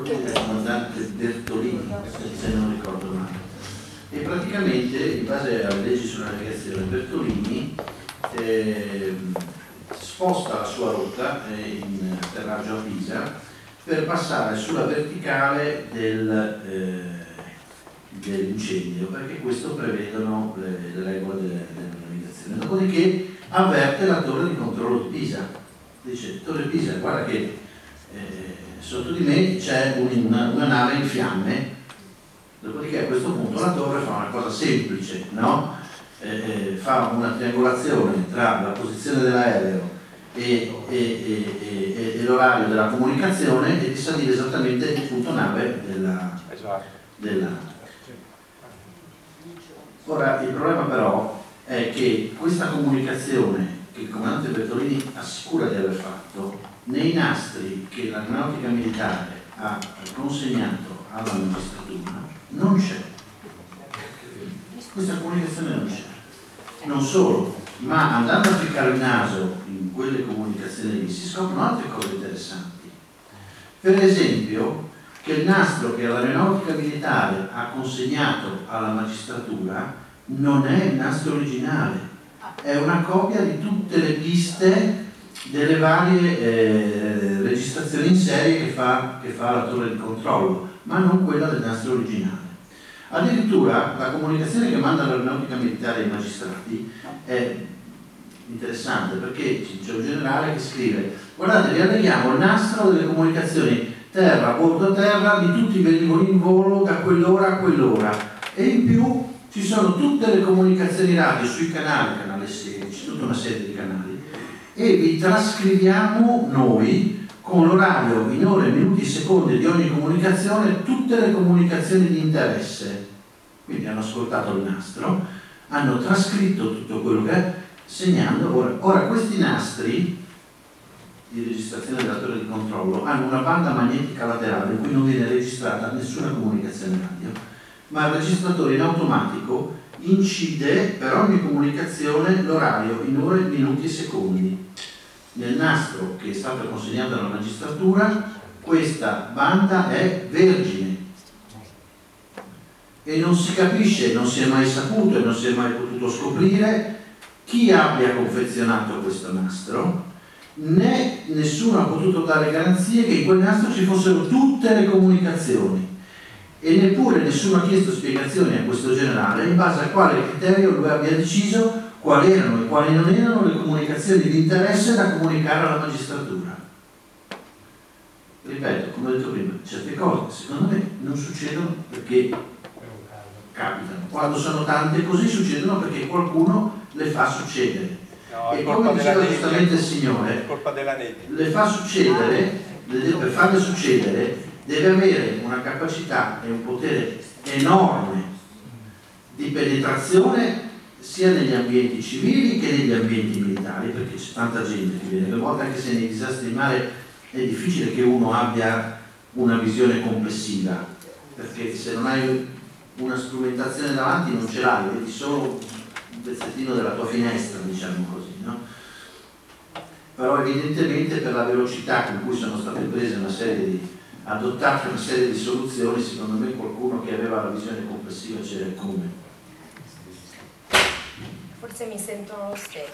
Bertolini del comandante Bertolini, se non ricordo male. E praticamente, in base alle leggi sulla navigazione, Bertolini eh, sposta la sua rotta eh, in atterraggio a Pisa per passare sulla verticale del, eh, dell'incendio, perché questo prevedono le, le regole della navigazione. Dopodiché avverte la torre di controllo di Pisa. Dice, torre di Pisa, guarda che sotto di me c'è un, una, nave in fiamme, dopodiché a questo punto la torre fa una cosa semplice, no? eh, eh fa una triangolazione tra la posizione dell'aereo e, e, e, e l'orario della comunicazione e di salire esattamente il punto nave della, della Ora il problema però è che questa comunicazione che il comandante Bertolini assicura di aver fatto nei nastri che l'aeronautica militare ha consegnato alla magistratura non c'è. Questa comunicazione non c'è. Non solo, ma andando a ficcare il naso in quelle comunicazioni lì si scoprono altre cose interessanti. Per esempio, che il nastro che l'aeronautica militare ha consegnato alla magistratura non è il nastro originale, è una copia di tutte le piste delle varie eh, registrazioni in serie che fa, che fa la torre di controllo, ma non quella del nastro originale. Addirittura la comunicazione che manda l'aeronautica militare ai magistrati è interessante perché c'è un generale che scrive guardate vi alleghiamo il nastro delle comunicazioni terra, bordo terra di tutti i velivoli in volo da quell'ora a quell'ora e in più ci sono tutte le comunicazioni radio sui canali, canale 16, tutta una serie di canali e vi trascriviamo noi con l'orario in ore, minuti secondi di ogni comunicazione tutte le comunicazioni di interesse quindi hanno ascoltato il nastro hanno trascritto tutto quello che è segnando ora, ora questi nastri di registrazione della torre di controllo hanno una banda magnetica laterale in cui non viene registrata nessuna comunicazione radio, ma il registratore in automatico incide per ogni comunicazione l'orario in ore, minuti e secondi. Nel nastro che è stato consegnato alla magistratura questa banda è vergine. E non si capisce, non si è mai saputo e non si è mai potuto scoprire chi abbia confezionato questo nastro né nessuno ha potuto dare garanzie che in quel nastro ci fossero tutte le comunicazioni. E neppure nessuno ha chiesto spiegazioni a questo generale in base a quale criterio lui abbia deciso quali erano e quali non erano le comunicazioni di interesse da comunicare alla magistratura. Ripeto, come ho detto prima, certe cose secondo me non succedono perché capitano. Quando sono tante così succedono perché qualcuno le fa succedere. No, e come diceva giustamente il Signore, le fa succedere, per farle succedere deve avere una capacità e un potere enorme di penetrazione sia negli ambienti civili che negli ambienti militari, perché c'è tanta gente che viene, volte anche se nei disastri di mare è difficile che uno abbia una visione complessiva, perché se non hai una strumentazione davanti non ce l'hai, vedi solo un pezzettino della tua finestra, diciamo così, no? Però evidentemente per la velocità con cui sono state prese una serie di, adottate una serie di soluzioni, secondo me qualcuno che aveva la visione complessiva c'era come. Por se me sentou aos pés.